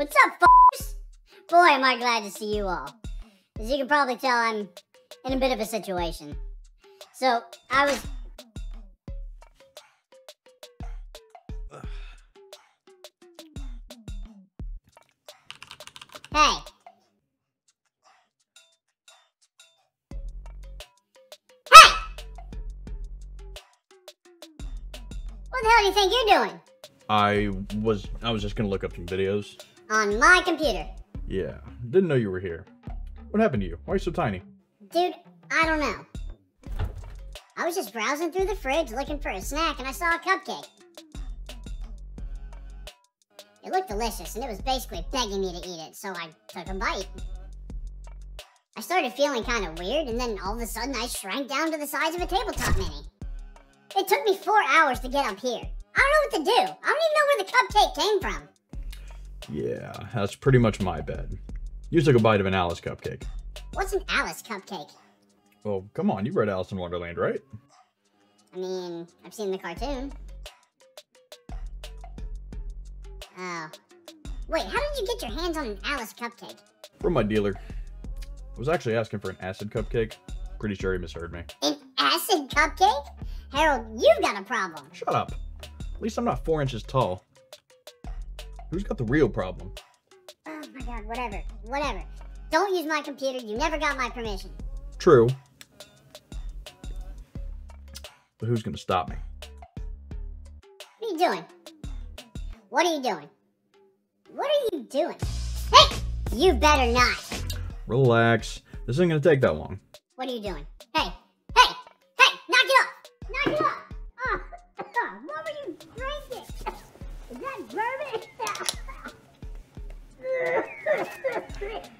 What's up, f***ers? Boy, am I glad to see you all. As you can probably tell, I'm in a bit of a situation. So, I was... Hey. Hey! What the hell do you think you're doing? I was I was just gonna look up some videos. On my computer. Yeah, didn't know you were here. What happened to you? Why are you so tiny? Dude, I don't know. I was just browsing through the fridge looking for a snack and I saw a cupcake. It looked delicious and it was basically begging me to eat it, so I took a bite. I started feeling kind of weird and then all of a sudden I shrank down to the size of a tabletop mini. It took me four hours to get up here. I don't know what to do. I don't even know where the cupcake came from. Yeah, that's pretty much my bed. You took a bite of an Alice cupcake. What's an Alice cupcake? Well, come on, you read Alice in Wonderland, right? I mean, I've seen the cartoon. Oh. Wait, how did you get your hands on an Alice cupcake? From my dealer. I was actually asking for an acid cupcake. Pretty sure he misheard me. An acid cupcake? Harold, you've got a problem. Shut up. At least I'm not four inches tall. Who's got the real problem? Oh my god, whatever. Whatever. Don't use my computer. You never got my permission. True. But who's gonna stop me? What are you doing? What are you doing? What are you doing? Hey! You better not. Relax. This isn't gonna take that long. What are you doing? Great.